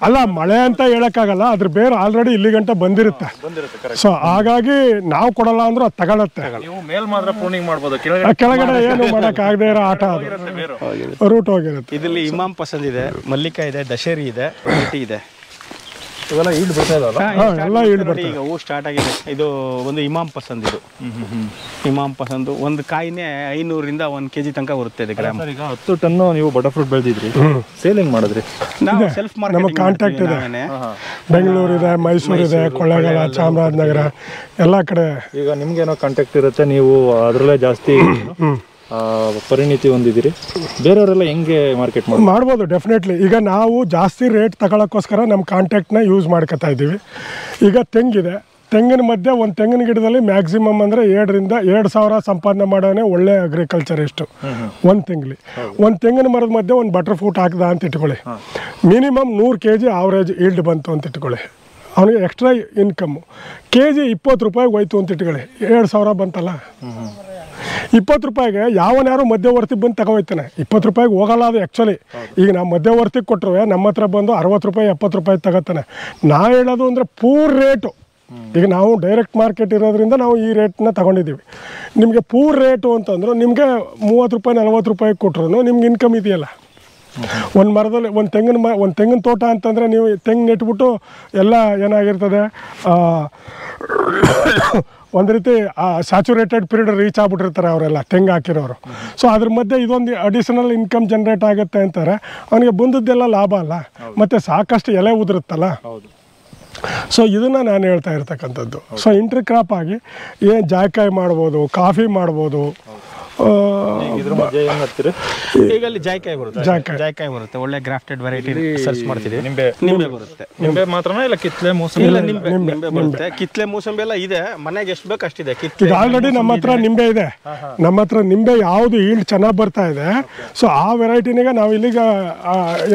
ಅಲ್ಲ ಮಳೆ ಅಂತ ಹೇಳಕ್ಕಾಗಲ್ಲ ಅದ್ರ ಬೇರೆ ಆಲ್ರೆಡಿ ಇಲ್ಲಿ ಗಂಟ ಬಂದಿರುತ್ತೆ. ಬಂದಿರುತ್ತೆ ಕರೆಕ್ಟ್ ಸೊ ಹಾಗಾಗಿ ನಾವು ಕೊಡಲ್ಲ ಅಂದ್ರೂ ಅದು ತಗೊಳತ್ತೆ. ಕೆಳಗಡೆ ಕೆಳಗಡೆ ಏನು ಆಗದೆ ಇರೋ ಆಟ ಅದು. ರೂಟ್ ಹೋಗಿರುತ್ತೆ. ಇದರಲ್ಲಿ ಇಮಾಮ್ ಪಸಂದ್ ಇದೆ ಮಲ್ಲಿಕಾ ಇದೆ ದಶೇರಿ ಇದೆ ಇದೆ. ಇವೆಲ್ಲ ಈಲ್ಡ್ ಬಿಡ್ತಾ ಇದಾವಲ್ಲ? ಈಗ ಹೂ ಸ್ಟಾರ್ಟ್ ಆಗಿದೆ. ಇದು ಒಂದು ಇಮಾಮ್ ಪಸಂದ್ ಇದು. ಇಮಾಮ್ ಪಸಂದ್. ಒಂದು ಕಾಯಿನೇ ಐನೂರಿಂದ ಒಂದ್ ಕೆಜಿ ತನಕ ಬರುತ್ತೆ ಇದೆ ಗ್ರಾಮ್ ಸರ್ ಈಗ ಹತ್ತು ಟನ್ ನೀವು ಬಟರ್ ಫ್ರೂಟ್ ಬೆಳೆದಿದ್ರಿ. ಸೇಲಿಂಗ್ ಮಾಡಿದ್ರಿ? ನಾವು ಸೆಲ್ಫ್ ನಮಗೆ ಕಾಂಟ್ಯಾಕ್ಟ್ ಇದೆ. ಬೆಂಗಳೂರು ಇದೆ ಮೈಸೂರು ಇದೆ ಕೊಳ್ಳೇಗಾಲ ಚಾಮರಾಜನಗರ ಎಲ್ಲಾ ಕಡೆ. ಈಗ ನಿಮ್ಗೇನೋ ಕಾಂಟ್ಯಾಕ್ಟ್ ಇರುತ್ತೆ ನೀವು ಅದ್ರಲ್ಲೇ ಜಾಸ್ತಿ ಪರಿಣಿತಿ ಹೊಂದಿದ್ದೀರಿ. ಬೇರೆಯವರೆಲ್ಲ ಹೆಂಗೆ ಮಾರ್ಕೆಟ್ ಮಾಡಿ ಮಾಡ್ಬೋದು ಡೆಫಿನೆಟ್ಲಿ ಈಗ ನಾವು ಜಾಸ್ತಿ ರೇಟ್ ತಗೊಳಕ್ಕೋಸ್ಕರ ನಮ್ಮ ಕಾಂಟ್ಯಾಕ್ಟ್ನ ಯೂಸ್ ಮಾಡ್ಕೊತಾ ಇದ್ದೀವಿ. ಈಗ ತೆಂಗಿದೆ. ತೆಂಗಿನ ಮಧ್ಯೆ ಒಂದು ತೆಂಗಿನ ಗಿಡದಲ್ಲಿ ಮ್ಯಾಕ್ಸಿಮಮ್ ಅಂದರೆ ಎರಡರಿಂದ ಎರಡು ಸಾವಿರ ಸಂಪಾದನೆ ಮಾಡೋನೇ ಒಳ್ಳೆ ಅಗ್ರಿಕಲ್ಚರಿಸ್ಟು ಒಂದು ತೆಂಗಲಿ ಒಂದು ತೆಂಗಿನ ಮರದ ಮಧ್ಯೆ ಒಂದು ಬಟರ್ ಫ್ರೂಟ್ ಹಾಕ್ದ ಅಂತ ಇಟ್ಕೊಳ್ಳಿ. ಮಿನಿಮಮ್ ನೂರು ಕೆ ಜಿ ಆವ್ರೇಜ್ ಈಲ್ಡ್ ಬಂತು ಅಂತ ಇಟ್ಕೊಳ್ಳಿ. ಅವನಿಗೆ ಎಕ್ಸ್ಟ್ರಾ ಇನ್ಕಮ್ಮು ಕೆ ಜಿ ಇಪ್ಪತ್ತು ರೂಪಾಯಿಗೆ ಹೋಯ್ತು ಅಂತ ಇಟ್ಕೊಳ್ಳಿ. ಎರಡು ಸಾವಿರ ಬಂತಲ್ಲ? ಇಪ್ಪತ್ತು ರೂಪಾಯಿಗೆ ಯಾವನ್ಯಾರು ಮಧ್ಯವರ್ತಿ ಬಂದು ತಗೋಯ್ತಾನೆ? ಇಪ್ಪತ್ತು ರೂಪಾಯಿಗೆ ಹೋಗಲ್ಲ ಅದು ಆ್ಯಕ್ಚುಲಿ ಈಗ ನಾವು ಮಧ್ಯವರ್ತಿಗೆ ಕೊಟ್ಟರು ನಮ್ಮ ಹತ್ರ ಬಂದು ಅರವತ್ತು ರೂಪಾಯಿ, ಎಪ್ಪತ್ತು ರೂಪಾಯಿ ತಗೋತಾನೆ. ನಾ ಹೇಳೋದು ಅಂದರೆ ಪೂರ್ ರೇಟು ಈಗ ನಾವು ಡೈರೆಕ್ಟ್ ಮಾರ್ಕೆಟ್ ಇರೋದ್ರಿಂದ ನಾವು ಈ ರೇಟ್ನ ತಗೊಂಡಿದ್ದೀವಿ. ನಿಮಗೆ ಪೂರ್ ರೇಟು ಅಂತಂದ್ರೆ ನಿಮಗೆ ಮೂವತ್ತು ರೂಪಾಯಿ, ನಲ್ವತ್ತು ರೂಪಾಯಿ ಕೊಟ್ರು ನಿಮ್ಗೆ ಇನ್ಕಮ್ ಇದೆಯಲ್ಲ. ಒಂದು ಮರದಲ್ಲಿ ಒಂದು ತೆಂಗಿನ ಮ ಒಂದು ತೆಂಗಿನ ತೋಟ ಅಂತಂದರೆ ನೀವು ತೆಂಗು ನೆಟ್ಬಿಟ್ಟು ಎಲ್ಲ ಏನಾಗಿರ್ತದೆ ಆ, ಒಂದು ರೀತಿ ಸ್ಯಾಚುರೇಟೆಡ್ ಪೀರಿಯಡ್ ರೀಚ್ ಆಗ್ಬಿಟ್ಟಿರ್ತಾರೆ ಅವರೆಲ್ಲ ತೆಂಗು ಹಾಕಿರೋರು. ಸೊ ಅದ್ರ ಮಧ್ಯೆ ಇದೊಂದು ಅಡಿಷನಲ್ ಇನ್ಕಮ್ ಜನ್ರೇಟ್ ಆಗುತ್ತೆ ಅಂತಾರೆ. ಅವನಿಗೆ ಬಂದದ್ದೆಲ್ಲ ಲಾಭ ಅಲ್ಲ. ಮತ್ತು ಸಾಕಷ್ಟು ಎಲೆ ಉದುರುತ್ತಲ್ಲ? ಸೊ ಇದನ್ನು ನಾನು ಹೇಳ್ತಾ ಇರ್ತಕ್ಕಂಥದ್ದು. ಸೊ ಇಂಟ್ರಿ ಕ್ರಾಪ್ ಆಗಿ ಏನು ಜಾಯ್ಕಾಯಿ ಮಾಡ್ಬೋದು ಕಾಫಿ ಮಾಡ್ಬೋದು ಈಗ ಅಲ್ಲಿ ಜಾಯ್ಕಾಯಿ ಬರುತ್ತೆ ಜಾಯ್ಕಾಯಿ. ಬರುತ್ತೆ ಒಳ್ಳೆ ಗ್ರಾಫ್ಟೆಡ್ ವೆರೈಟಿ ಸರ್ಚ್ ಮಾಡ್ತಿದ್ದೀವಿ ನಿಂಬೆ ನಿಂಬೆ ಬರುತ್ತೆ. ನಿಂಬೆ ಮಾತ್ರನಾ ಇಲ್ಲ ಕಿತ್ಲೆ ಮೂಸಂಬಿ? ಇಲ್ಲ ನಿಂಬೆ ನಿಂಬೆ ಬರುತ್ತೆ. ಕಿತ್ಲೆ ಮೂಸಂಬಿ ಎಲ್ಲ ಇದೆ ಮನೆಗೆ ಎಷ್ಟು ಬೇಕು ಅಷ್ಟಿದೆ. ಕಿತ್ಲೆ ಆಲ್ರೆಡಿ ನಮ್ಮ ಹತ್ರ ನಿಂಬೆ ಇದೆ. ನಮ್ಮ ಹತ್ರ ನಿಂಬೆ ಯಾವುದು ಈಲ್ಡ್ ಚೆನ್ನಾಗಿ ಬರ್ತಾ ಇದೆ. ಸೊ ಆ ವೆರೈಟಿನಿಗೆ ನಾವು ಇಲ್ಲಿಗ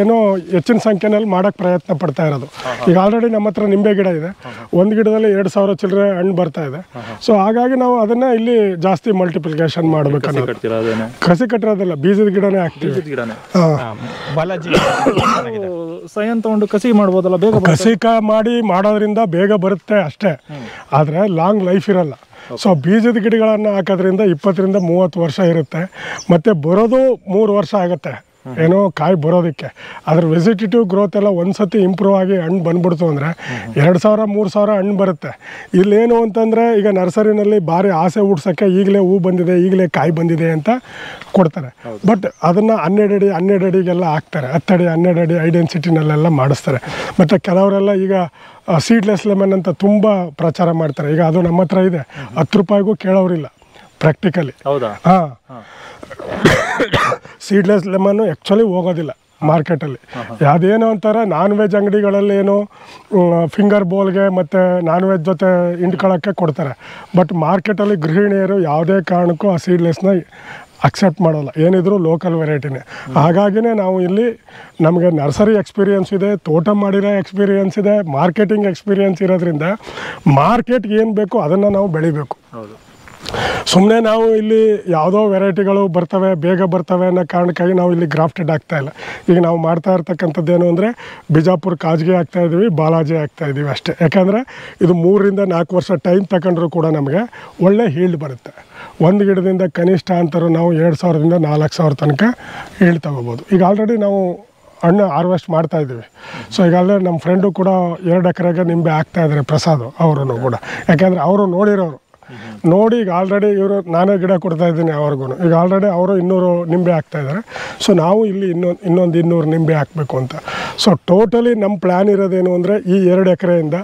ಏನೋ ಹೆಚ್ಚಿನ ಸಂಖ್ಯೆನಲ್ಲಿ ಮಾಡಕ್ಕೆ ಪ್ರಯತ್ನ ಪಡ್ತಾ ಇರೋದು. ಈಗ ಆಲ್ರೆಡಿ ನಮ್ಮ ಹತ್ರ ನಿಂಬೆ ಗಿಡ ಇದೆ. ಒಂದು ಗಿಡದಲ್ಲಿ ಎರಡು ಸಾವಿರ ಚಿಲ್ಲರೆ ಹಣ್ಣು ಬರ್ತಾ ಇದೆ. ಸೊ ಹಾಗಾಗಿ ನಾವು ಅದನ್ನ ಇಲ್ಲಿ ಜಾಸ್ತಿ ಮಲ್ಟಿಪ್ಲಿಕೇಶನ್ ಮಾಡ್ಬೇಕು. ಕಟ್ತೀರಾ ಅದೇನೆ? ಕಸಿ ಕಟ್ಟಿರೋದಲ್ಲ ಬೀಜದ ಗಿಡನೇ ಹಾಕ್ತೀವಿ. ಬೀಜದ ಗಿಡನೇ. ಬಾಲಾಜಿ. ಸೈನ್ ತಗೊಂಡು ಕಸಿ ಮಾಡ್ಬೋದಲ್ಲ ಬೇಗ ಕಸಿ ಕಸಿಕ ಮಾಡಿ ಮಾಡೋದ್ರಿಂದ ಬೇಗ ಬರುತ್ತೆ ಅಷ್ಟೇ. ಆದರೆ ಲಾಂಗ್ ಲೈಫ್ ಇರಲ್ಲ. ಸೊ ಬೀಜದ ಗಿಡಗಳನ್ನು ಹಾಕೋದ್ರಿಂದ ಇಪ್ಪತ್ತರಿಂದ ಮೂವತ್ತು ವರ್ಷ ಇರುತ್ತೆ. ಮತ್ತು ಬರೋದು ಮೂರು ವರ್ಷ ಆಗುತ್ತೆ. ಏನೋ ಕಾಯಿ ಬರೋದಕ್ಕೆ. ಅದ್ರ ವೆಜಿಟೇಟಿವ್ ಗ್ರೋತ್ ಎಲ್ಲ ಒಂದ್ಸತಿ ಇಂಪ್ರೂವ್ ಆಗಿ ಹಣ್ಣು ಬಂದ್ಬಿಡ್ತು ಅಂದರೆ ಎರಡು ಸಾವಿರ ಮೂರು ಸಾವಿರ ಹಣ್ಣು ಬರುತ್ತೆ. ಇಲ್ಲೇನು ಅಂತಂದರೆ ಈಗ ನರ್ಸರಿನಲ್ಲಿ ಭಾರಿ ಆಸೆ ಹುಡ್ಸೋಕ್ಕೆ ಈಗಲೇ ಹೂ ಬಂದಿದೆ ಈಗಲೇ ಕಾಯಿ ಬಂದಿದೆ ಅಂತ ಕೊಡ್ತಾರೆ. ಬಟ್ ಅದನ್ನು ಹನ್ನೆರಡು ಅಡಿ ಹನ್ನೆರಡು ಅಡಿಗೆಲ್ಲ ಹಾಕ್ತಾರೆ. ಹತ್ತಡಿ ಹನ್ನೆರಡು ಅಡಿ ಐಡೆನ್ಸಿಟಿನಲ್ಲೆಲ್ಲ ಮಾಡಿಸ್ತಾರೆ. ಮತ್ತು ಕೆಲವರೆಲ್ಲ ಈಗ ಸೀಡ್ಲೆಸ್ ಲೆಮನ್ ಅಂತ ತುಂಬ ಪ್ರಚಾರ ಮಾಡ್ತಾರೆ. ಈಗ ಅದು ನಮ್ಮ ಹತ್ರ ಇದೆ. ಹತ್ತು ರೂಪಾಯಿಗೂ ಕೇಳೋರಿಲ್ಲ ಪ್ರಾಕ್ಟಿಕಲಿ ಹೌದಾ? ಹಾಂ. ಸೀಡ್ಲೆಸ್ ಲೆಮನ್ನು ಆ್ಯಕ್ಚುಲಿ ಹೋಗೋದಿಲ್ಲ ಮಾರ್ಕೆಟಲ್ಲಿ. ಅದೇನೋ ಒಂಥರ ನಾನ್ ವೆಜ್ ಅಂಗಡಿಗಳಲ್ಲಿ ಏನು ಫಿಂಗರ್ ಬೋಲ್ಗೆ ಮತ್ತು ನಾನ್ ವೆಜ್ ಜೊತೆ ಹಿಂಡ್ಕೊಳ್ಳೋಕ್ಕೆ ಕೊಡ್ತಾರೆ. ಬಟ್ ಮಾರ್ಕೆಟಲ್ಲಿ ಗೃಹಿಣಿಯರು ಯಾವುದೇ ಕಾರಣಕ್ಕೂ ಆ ಸೀಡ್ಲೆಸ್ನ ಅಕ್ಸೆಪ್ಟ್ ಮಾಡೋಲ್ಲ. ಏನಿದ್ರು ಲೋಕಲ್ ವೆರೈಟಿನೇ ಹಾಗಾಗಿನೇ ನಾವು ಇಲ್ಲಿ ನಮಗೆ ನರ್ಸರಿ ಎಕ್ಸ್ಪೀರಿಯನ್ಸ್ ಇದೆ, ತೋಟ ಮಾಡಿರೋ ಎಕ್ಸ್ಪೀರಿಯನ್ಸ್ ಇದೆ ಮಾರ್ಕೆಟಿಂಗ್ ಎಕ್ಸ್ಪೀರಿಯನ್ಸ್ ಇರೋದ್ರಿಂದ ಮಾರ್ಕೆಟ್ಗೆ ಏನು ಬೇಕೋ ಅದನ್ನು ನಾವು ಬೆಳಿಬೇಕು. ಸುಮ್ಮನೆ ನಾವು ಇಲ್ಲಿ ಯಾವುದೋ ವೆರೈಟಿಗಳು ಬರ್ತವೆ, ಬೇಗ ಬರ್ತವೆ ಅನ್ನೋ ಕಾರಣಕ್ಕಾಗಿ ನಾವು ಇಲ್ಲಿ ಗ್ರಾಫ್ಟೆಡ್ ಆಗ್ತಾ ಇಲ್ಲ. ಈಗ ನಾವು ಮಾಡ್ತಾ ಇರ್ತಕ್ಕಂಥದ್ದು ಏನು ಅಂದರೆ ಬಿಜಾಪುರ ಕಾಜ್ಗೆ ಆಗ್ತಾ ಇದ್ದೀವಿ ಬಾಲಾಜಿ ಆಗ್ತಾ ಇದ್ದೀವಿ ಅಷ್ಟೇ. ಯಾಕಂದರೆ ಇದು ಮೂರರಿಂದ ನಾಲ್ಕು ವರ್ಷ ಟೈಮ್ ತಗೊಂಡ್ರು ಕೂಡ ನಮಗೆ ಒಳ್ಳೆ ಹೀಲ್ಡ್ ಬರುತ್ತೆ. ಒಂದು ಗಿಡದಿಂದ ಕನಿಷ್ಠ ಅಂತರ ನಾವು ಎರಡು ಸಾವಿರದಿಂದ ನಾಲ್ಕು ಸಾವಿರ ತನಕ ಹೀಲ್ಡ್ ತಗೋಬೋದು. ಈಗ ಆಲ್ರೆಡಿ ನಾವು ಹಣ್ಣು ಹಾರ್ವೆಸ್ಟ್ ಮಾಡ್ತಾ ಇದ್ದೀವಿ ಸೊ ಈಗಾಗಲೇ ನಮ್ಮ ಫ್ರೆಂಡು ಕೂಡ ಎರಡು ಎಕರೆಗೆ ನಿಂಬೆ ಹಾಕ್ತಾ ಇದ್ದಾರೆ ಪ್ರಸಾದ್ ಅವರು ಕೂಡ. ಯಾಕೆಂದರೆ ಅವರು ನೋಡಿರೋರು. ನೋಡಿ ಈಗ ಆಲ್ರೆಡಿ ಇವರು ನಾನೇ ಗಿಡ ಕೊಡ್ತಾ ಇದ್ದೀನಿ ಅವ್ರಿಗೂ. ಈಗ ಆಲ್ರೆಡಿ ಅವರು ಇನ್ನೂರು ನಿಂಬೆ ಹಾಕ್ತಾ ಇದ್ದಾರೆ. ಸೊ ನಾವು ಇಲ್ಲಿ ಇನ್ನೊಂದು ಇನ್ನೊಂದು ಇನ್ನೂರು ನಿಂಬೆ ಹಾಕಬೇಕು ಅಂತ. ಸೊ ಟೋಟಲಿ ನಮ್ಮ ಪ್ಲ್ಯಾನ್ ಇರೋದೇನು ಅಂದರೆ ಈ ಎರಡು ಎಕರೆಯಿಂದ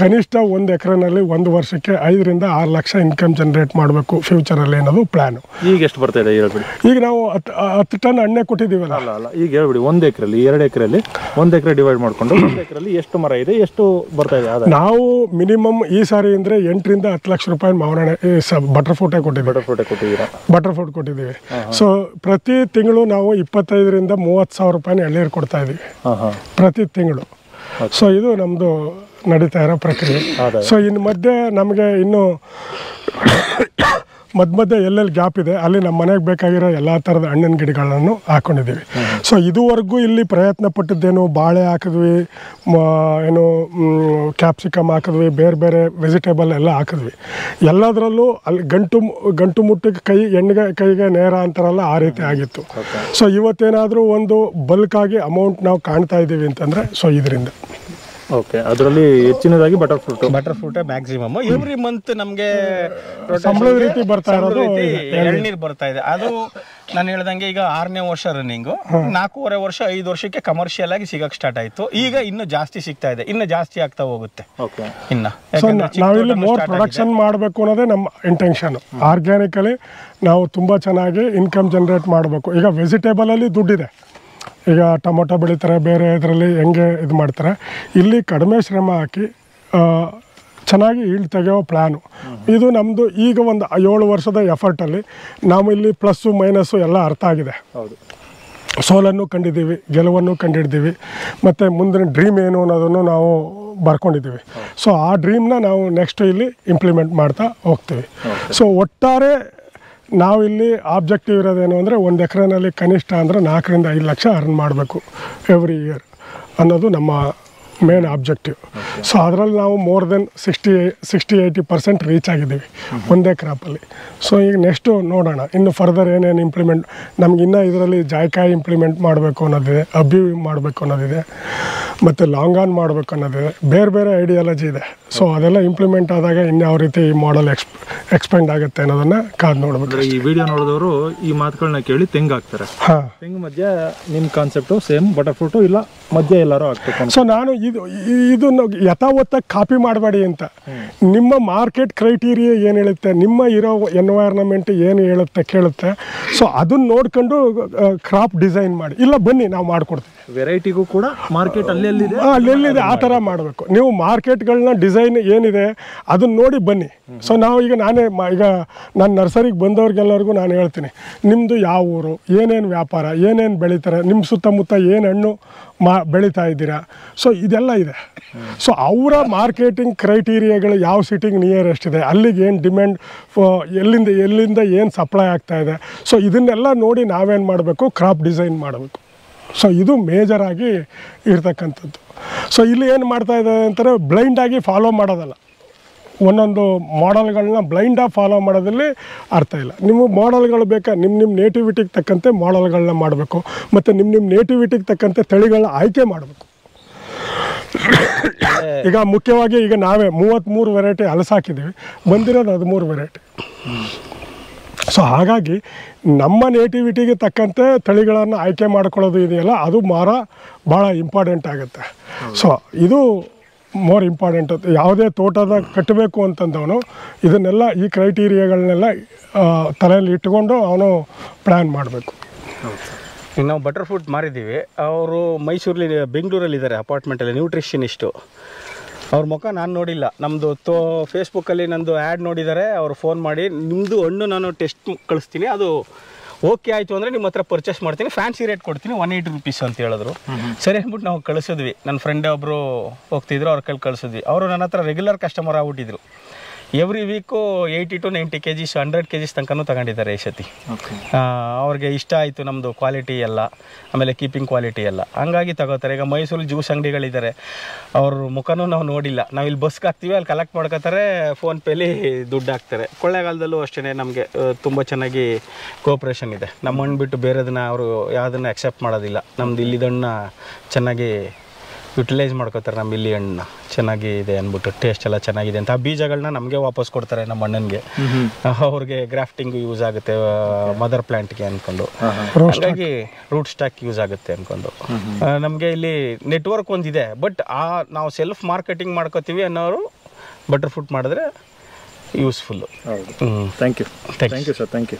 ಕನಿಷ್ಠ ಒಂದು ಎಕರೆನಲ್ಲಿ ಒಂದು ವರ್ಷಕ್ಕೆ ಐದರಿಂದ ಆರು ಲಕ್ಷ ಇನ್ಕಮ್ ಜನರೇಟ್ ಮಾಡಬೇಕು ಫ್ಯೂಚರಲ್ಲಿ ಅನ್ನೋದು ಪ್ಲ್ಯಾನು ಈಗ ಎಷ್ಟು ಬರ್ತಾ ಇದೆ ಹೇಳ್ಬಿಡಿ. ಈಗ ನಾವು ಹತ್ತು ಹತ್ತು ಟನ್ ಹಣ್ಣೆ ಕೊಟ್ಟಿದ್ದೀವಲ್ಲ. ಅಲ್ಲ ಅಲ್ಲ ಈಗ ಹೇಳ್ಬಿಡಿ ಒಂದು ಎಕರೆಲಿ ಎರಡು ಎಕರೆಲಿ ಒಂದು ಎಕರೆ ಡಿವೈಡ್ ಮಾಡ್ಕೊಂಡು ಒಂದು ಎಕರೆಲಿ ಎಷ್ಟು ಮರ ಇದೆ ಎಷ್ಟು ಬರ್ತಾ ಇದೆ ನಾವು ಮಿನಿಮಮ್ ಈ ಸಾರಿ ಅಂದರೆ ಎಂಟರಿಂದ ಹತ್ತು ಲಕ್ಷ ರೂಪಾಯಿ ಮಾವನ ಬಟರ್ ಫ್ರೂಟೇ ಕೊಟ್ಟಿದ್ದೀವಿ. ಬಟರ್ ಫ್ರೂಟೇ ಕೊಟ್ಟಿದ್ದೀರಾ? ಬಟರ್ ಕೊಟ್ಟಿದ್ದೀವಿ. ಸೊ ಪ್ರತಿ ತಿಂಗಳು ನಾವು ಇಪ್ಪತ್ತೈದರಿಂದ ಮೂವತ್ತು ಸಾವಿರ ರೂಪಾಯಿ ಎಳ್ನೀರು ಕೊಡ್ತಾ ಇದ್ದೀವಿ. ಪ್ರತಿ ತಿಂಗಳು. ಸೊ ಇದು ನಮ್ಮದು ನಡೀತಾ ಇರೋ ಪ್ರಕ್ರಿಯೆ. ಸೊ ಇನ್ನು ಮಧ್ಯೆ ನಮಗೆ ಇನ್ನು ಮಧ್ಯ ಮಧ್ಯೆ ಎಲ್ಲೆಲ್ಲಿ ಗ್ಯಾಪ್ ಇದೆ ಅಲ್ಲಿ ನಮ್ಮ ಮನೆಗೆ ಬೇಕಾಗಿರೋ ಎಲ್ಲ ಥರದ ಹಣ್ಣಿನ ಗಿಡಗಳನ್ನು ಹಾಕೊಂಡಿದ್ದೀವಿ. ಸೊ ಇದುವರೆಗೂ ಇಲ್ಲಿ ಪ್ರಯತ್ನ ಪಟ್ಟಿದ್ದೇನು ಬಾಳೆ ಹಾಕಿದ್ವಿ ಏನು ಕ್ಯಾಪ್ಸಿಕಮ್ ಹಾಕಿದ್ವಿ ಬೇರೆ ಬೇರೆ ವೆಜಿಟೇಬಲ್ ಎಲ್ಲ ಹಾಕಿದ್ವಿ. ಎಲ್ಲದರಲ್ಲೂ ಅಲ್ಲಿ ಗಂಟು ಗಂಟು ಮುಟ್ಟಿಗೆ ಕೈ ಎಣ್ಣೆಗೆ ಕೈಗೆ ನೇರ ಅಂತಾರಲ್ಲ ಆ ರೀತಿ ಆಗಿತ್ತು. ಸೊ ಇವತ್ತೇನಾದರೂ ಒಂದು ಬಲ್ಕಾಗಿ ಅಮೌಂಟ್ ನಾವು ಕಾಣ್ತಾ ಇದ್ದೀವಿ ಅಂತಂದರೆ ಸೊ ಇದರಿಂದ. ಓಕೆ ಅದರಲ್ಲಿ ಹೆಚ್ಚಿನದಾಗಿ butter fruit butter fruit maximum every month ನಮಗೆ ಸಂಬಳದ ರೀತಿ ಬರ್ತಾ ಇರೋದು ಎಳ್ನೀರು ಬರ್ತಾ ಇದೆ. ಅದು ನಾನು ಹೇಳ್ದಂಗೆ ಈಗ ಆರನೇ ವರ್ಷ ರನ್ನಿಂಗು ನಾಲ್ಕೂವರೆ ವರ್ಷ ಐದು ವರ್ಷಕ್ಕೆ ಕಮರ್ಷಿಯಲ್ ಆಗಿ ಸಿಗಕ್ ಸ್ಟಾರ್ಟ್ ಆಯ್ತು. ಈಗ ಇನ್ನು ಜಾಸ್ತಿ ಸಿಗ್ತಾ ಇದೆ. ಇನ್ನು ಜಾಸ್ತಿ ಆಗ್ತಾ ಹೋಗುತ್ತೆ. ಇನ್ನ. ನಾವಿಲ್ಲಿ ಮೋರ್ ಪ್ರೊಡಕ್ಷನ್ ಮಾಡಬೇಕು ಅನ್ನೋದೇ ನಮ್ಮ ಇಂಟೆನ್ಷನ್ ಆರ್ಗ್ಯಾನಿಕಲಿ ನಾವು ತುಂಬಾ ಚೆನ್ನಾಗಿ ಇನ್ಕಮ್ ಜನರೇಟ್ ಮಾಡಬೇಕು. ಈಗ ವೆಜಿಟೇಬಲಲ್ಲಿ ದುಡ್ಡಿದೆ. ಈಗ ಟೊಮೊಟೊ ಬೆಳೀತಾರೆ ಬೇರೆ ಇದರಲ್ಲಿ ಹೆಂಗೆ ಇದು ಮಾಡ್ತಾರೆ. ಇಲ್ಲಿ ಕಡಿಮೆ ಶ್ರಮ ಹಾಕಿ ಚೆನ್ನಾಗಿ ಈಳ್ ತೆಗೆಯೋ ಪ್ಲ್ಯಾನು ಇದು ನಮ್ಮದು ಈಗ ಒಂದು ಏಳು ವರ್ಷದ ಎಫರ್ಟಲ್ಲಿ ನಾವು ಇಲ್ಲಿ ಪ್ಲಸ್ಸು ಮೈನಸ್ಸು ಎಲ್ಲ ಅರ್ಥ ಆಗಿದೆ. ಹೌದು. ಸೋಲನ್ನು ಕಂಡಿದ್ದೀವಿ ಗೆಲುವನ್ನು ಕಂಡಿಡ್ದೀವಿ ಮತ್ತು ಮುಂದಿನ ಡ್ರೀಮ್ ಏನು ಅನ್ನೋದನ್ನು ನಾವು ಬರ್ಕೊಂಡಿದ್ದೀವಿ. ಸೊ ಆ ಡ್ರೀಮ್ನ ನಾವು ನೆಕ್ಸ್ಟ್ ಇಲ್ಲಿ ಇಂಪ್ಲಿಮೆಂಟ್ ಮಾಡ್ತಾ ಹೋಗ್ತೀವಿ. ಸೊ ಒಟ್ಟಾರೆ ನಾವಿಲ್ಲಿ ಆಬ್ಜೆಕ್ಟಿವ್ ಇರೋದೇನು ಅಂದರೆ ಒಂದು ಎಕರೆನಲ್ಲಿ ಕನಿಷ್ಠ ಅಂದರೆ ನಾಲ್ಕರಿಂದ ಐದು ಲಕ್ಷ ಅರ್ನ್ ಮಾಡಬೇಕು ಎವ್ರಿ ಇಯರ್ ಅನ್ನೋದು ನಮ್ಮ ಮೇನ್ ಆಬ್ಜೆಕ್ಟಿವ್ ಸೊ ಅದರಲ್ಲಿ ನಾವು more than sixty sixty eighty percent reach ಆಗಿದ್ದೀವಿ ಒಂದೇ ಕ್ರಾಪಲ್ಲಿ ಸೊ ಈಗ ನೆಕ್ಸ್ಟು ನೋಡೋಣ. ಇನ್ನು ಫರ್ದರ್ ಏನೇನು ಇಂಪ್ಲಿಮೆಂಟ್ ನಮ್ಗೆ ಇನ್ನೂ ಇದರಲ್ಲಿ ಜಾಯ್ಕಾಯಿ ಇಂಪ್ಲಿಮೆಂಟ್ ಮಾಡಬೇಕು ಅನ್ನೋದಿದೆ ಅಬ್ಯೂ ಮಾಡಬೇಕು ಅನ್ನೋದಿದೆ ಮತ್ತು ಲಾಂಗ್ ಆನ್ ಮಾಡಬೇಕು ಅನ್ನೋದಿದೆ ಬೇರೆ ಬೇರೆ ಐಡಿಯಾಲಜಿ ಇದೆ. ಸೊ ಅದೆಲ್ಲ ಇಂಪ್ಲಿಮೆಂಟ್ ಆದಾಗ ಇನ್ಯಾವ ರೀತಿ ಈ ಮಾಡಲ್ ಎಕ್ಸ್ ಎಕ್ಸ್ಪೆಂಡ್ ಆಗುತ್ತೆ ಅನ್ನೋದನ್ನ ಕಾದು ನೋಡ್ಬೇಕು ಈ ವಿಡಿಯೋ ನೋಡಿದವರು ಈ ಮಾತುಗಳನ್ನ ಕೇಳಿ ತೆಂಗು ಹಾಕ್ತಾರೆ. ತೆಂಗು ಮಧ್ಯ ನಿಮ್ಮ ಕಾನ್ಸೆಪ್ಟು ಸೇಮ್ ಬಟರ್ ಫ್ರೂಟು ಇಲ್ಲ ಮಧ್ಯ ಎಲ್ಲರೂ ಹಾಕ್ಬೇಕು ಅಂತ. ಸೊ ನಾನು ಇದು ಇದನ್ನ ಇದನ್ನು ಯಥಾವತ್ತಾಗಿ ಕಾಪಿ ಮಾಡಬೇಡಿ ಅಂತ. ನಿಮ್ಮ ಮಾರ್ಕೆಟ್ ಕ್ರೈಟೀರಿಯಾ ಏನು ಹೇಳುತ್ತೆ ನಿಮ್ಮ ಇರೋ ಎನ್ವೈರ್ನಮೆಂಟ್ ಏನು ಹೇಳುತ್ತೆ ಕೇಳುತ್ತೆ. ಸೊ ಅದನ್ನ ನೋಡ್ಕೊಂಡು ಕ್ರಾಪ್ ಡಿಸೈನ್ ಮಾಡಿ. ಇಲ್ಲ ಬನ್ನಿ ನಾವು ಮಾಡಿಕೊಡ್ತೀವಿ. ವೆರೈಟಿಗೂ ಕೂಡ ಮಾರ್ಕೆಟ್ ಅಲ್ಲೆಲ್ಲಿದೆ? ಆ ಥರ ಮಾಡಬೇಕು. ನೀವು ಮಾರ್ಕೆಟ್ಗಳನ್ನ ಡಿಸೈನ್ ಏನಿದೆ, ಅದನ್ನ ನೋಡಿ ಬನ್ನಿ. ಸೊ ನಾವು ಈಗ ನಾನೇ ಈಗ ನಾನು ನರ್ಸರಿಗೆ ಬಂದವ್ರಿಗೆಲ್ಲರಿಗೂ ನಾನು ಹೇಳ್ತೀನಿ. ನಿಮ್ಮದು ಯಾವ ಊರು, ಏನೇನು ವ್ಯಾಪಾರ, ಏನೇನು ಬೆಳೀತಾರೆ ನಿಮ್ಮ ಸುತ್ತಮುತ್ತ ಏನು ಹಣ್ಣು ಮಾ, ಬೆಳೀತಾ ಇದ್ದೀರಾ? ಸೊ ಇದೆಲ್ಲ ಇದೆ. ಸೊ ಅವರ ಮಾರ್ಕೆಟಿಂಗ್ ಕ್ರೈಟೀರಿಯಾಗಳು ಯಾವ ಸಿಟಿಗೆ ನಿಯರೆಸ್ಟ್ ಇದೆ, ಅಲ್ಲಿಗೆ ಏನು ಡಿಮ್ಯಾಂಡ್ ಎಲ್ಲಿಂದ ಎಲ್ಲಿಂದ ಏನು ಸಪ್ಲೈ ಆಗ್ತಾ ಇದೆ. ಸೊ ಇದನ್ನೆಲ್ಲ ನೋಡಿ ನಾವೇನು ಮಾಡಬೇಕು, ಕ್ರಾಪ್ ಡಿಸೈನ್ ಮಾಡಬೇಕು. ಸೊ ಇದು ಮೇಜರಾಗಿ ಇರ್ತಕ್ಕಂಥದ್ದು. ಸೊ ಇಲ್ಲಿ ಏನು ಮಾಡ್ತಾ ಇದ್ದಾರೆ ಅಂತಾರೆ ಬ್ಲೈಂಡಾಗಿ ಫಾಲೋ ಮಾಡೋದಲ್ಲ. ಒಂದೊಂದು ಮಾಡೆಲ್ಗಳನ್ನ ಬ್ಲೈಂಡಾಗಿ ಫಾಲೋ ಮಾಡೋದ್ರಲ್ಲಿ ಅರ್ಥ ಇಲ್ಲ. ನಿಮ್ಮ ಮಾಡೆಲ್ಗಳು ಬೇಕಾ? ನಿಮ್ಮ ನಿಮ್ಮ ನೇಟಿವಿಟಿಗೆ ತಕ್ಕಂತೆ ಮಾಡೆಲ್ಗಳನ್ನ ಮಾಡಬೇಕು. ಮತ್ತು ನಿಮ್ಮ ನಿಮ್ಮ ನೇಟಿವಿಟಿಗೆ ತಕ್ಕಂತೆ ತಳಿಗಳನ್ನ ಆಯ್ಕೆ ಮಾಡಬೇಕು. ಈಗ ಮುಖ್ಯವಾಗಿ ಈಗ ನಾವೇ ಮೂವತ್ತ್ಮೂರು ವೆರೈಟಿ ಅಲಸಾಕಿದ್ದೀವಿ ಬಂದಿರೋದು ಹದಿಮೂರು ವೆರೈಟಿ ಸೊ ಹಾಗಾಗಿ ನಮ್ಮ ನೇಟಿವಿಟಿಗೆ ತಕ್ಕಂತೆ ತಳಿಗಳನ್ನು ಆಯ್ಕೆ ಮಾಡ್ಕೊಳ್ಳೋದು ಇದೆಯಲ್ಲ, ಅದು ಮಾರ ಭಾಳ ಇಂಪಾರ್ಟೆಂಟ್ ಆಗುತ್ತೆ. ಸೊ ಇದು ಮೋರ್ ಇಂಪಾರ್ಟೆಂಟ್ ಯಾವುದೇ ತೋಟದ ಕಟ್ಟಬೇಕು ಅಂತಂದವನು ಇದನ್ನೆಲ್ಲ ಈ ಕ್ರೈಟೀರಿಯಾಗಳನ್ನೆಲ್ಲ ತಲೆಯಲ್ಲಿ ಇಟ್ಟುಕೊಂಡು ಅವನು ಪ್ಲ್ಯಾನ್ ಮಾಡಬೇಕು. ಈಗ ನಾವು ಬಟರ್ ಫ್ರೂಟ್ ಮಾರಿದ್ದೀವಿ. ಅವರು ಮೈಸೂರಲ್ಲಿ ಬೆಂಗಳೂರಲ್ಲಿ ಇದ್ದಾರೆ ಅಪಾರ್ಟ್ಮೆಂಟಲ್ಲಿ ನ್ಯೂಟ್ರಿಷನಿಸ್ಟು ಅವ್ರ ಮುಖ ನಾನು ನೋಡಿಲ್ಲ. ನಮ್ಮದು ತೋ ಫೇಸ್ಬುಕ್ಕಲ್ಲಿ ನಂದು ಆ್ಯಡ್ ನೋಡಿದ್ದಾರೆ ಅವರು ಫೋನ್ ಮಾಡಿ ನಿಮ್ಮದು ಹಣ್ಣು ನಾನು ಟೆಸ್ಟ್ ಕಳಿಸ್ತೀನಿ ಅದು ಓಕೆ ಆಯಿತು ಅಂದರೆ ನಿಮ್ಮ ಹತ್ರ ಪರ್ಚೇಸ್ ಮಾಡ್ತೀನಿ ಫ್ಯಾನ್ಸಿ ರೇಟ್ ಕೊಡ್ತೀನಿ ಒನ್ ಏಯ್ಟಿ ರುಪೀಸ್ ಅಂತ ಹೇಳಿದ್ರು. ಸರಿ ಅಂದ್ಬಿಟ್ಟು ನಾವು ಕಳಿಸಿದ್ವಿ. ನನ್ನ ಫ್ರೆಂಡ್ ಒಬ್ಬರು ಹೋಗ್ತಿದ್ರು ಅವ್ರ ಕೈಲಿ ಕಳಿಸಿದ್ವಿ. ಅವರು ನನ್ನ ಹತ್ರ regular customer ಆಗ್ಬಿಟ್ಟಿದ್ರು. Every week eighty to ninety K Gs hundred K Gs ತನಕನೂ ತಗೊಂಡಿದ್ದಾರೆ ಈ ಸತಿ. ಅವ್ರಿಗೆ ಇಷ್ಟ ಆಯಿತು ನಮ್ಮದು ಕ್ವಾಲಿಟಿ ಎಲ್ಲ ಆಮೇಲೆ ಕೀಪಿಂಗ್ ಕ್ವಾಲಿಟಿ ಎಲ್ಲ. ಹಂಗಾಗಿ ತಗೋತಾರೆ ಈಗ ಮೈಸೂರು ಜ್ಯೂಸ್ ಅಂಗಡಿಗಳಿದ್ದಾರೆ ಅವ್ರ ಮುಖನೂ ನಾವು ನೋಡಿಲ್ಲ. ನಾವು ಇಲ್ಲಿ ಬಸ್ಗೆ ಹಾಕ್ತೀವಿ ಅಲ್ಲಿ ಕಲೆಕ್ಟ್ ಮಾಡ್ಕೋತಾರೆ ಫೋನ್ಪೇಲಿ ದುಡ್ಡು ಹಾಕ್ತಾರೆ. ಕೊಳ್ಳೆಗಾಲದಲ್ಲೂ ಅಷ್ಟೇ ನಮಗೆ ತುಂಬ ಚೆನ್ನಾಗಿ ಕೋಪ್ರೇಷನ್ ಇದೆ. ನಮ್ಮ ಹಣ್ಣು ಬಿಟ್ಟು ಬೇರೆದನ್ನ ಅವರು ಯಾವುದನ್ನು ಅಕ್ಸೆಪ್ಟ್ ಮಾಡೋದಿಲ್ಲ. ನಮ್ದು ಇಲ್ಲಿದಣ್ಣ ಚೆನ್ನಾಗಿ ಯುಟಿಲೈಸ್ ಮಾಡ್ಕೋತಾರೆ ನಮ್ಮ ಇಲ್ಲಿ ಹಣ್ಣನ್ನ. ಚೆನ್ನಾಗಿ ಇದೆ ಅಂದ್ಬಿಟ್ಟು ಟೇಸ್ಟ್ ಎಲ್ಲ ಚೆನ್ನಾಗಿದೆ ಅಂತ ಆ ಬೀಜಗಳನ್ನ ನಮಗೆ ವಾಪಸ್ ಕೊಡ್ತಾರೆ ನಮ್ಮ ಅಣ್ಣನಿಗೆ. ಅವ್ರಿಗೆ ಗ್ರಾಫ್ಟಿಂಗ್ ಯೂಸ್ ಆಗುತ್ತೆ ಮದರ್ ಪ್ಲಾಂಟ್ಗೆ ಅಂದ್ಕೊಂಡು ಹಾಗಾಗಿ ರೂಟ್ ಸ್ಟಾಕ್ ಯೂಸ್ ಆಗುತ್ತೆ ಅಂದ್ಕೊಂಡು ನಮಗೆ ಇಲ್ಲಿ ನೆಟ್ವರ್ಕ್ ಒಂದಿದೆ ಬಟ್ ಆ ನಾವು ಸೆಲ್ಫ್ ಮಾರ್ಕೆಟಿಂಗ್ ಮಾಡ್ಕೋತೀವಿ ಅನ್ನೋರು ಬಟರ್ ಫ್ರೂಟ್ ಮಾಡಿದ್ರೆ useful thank you. Thank you sir thank you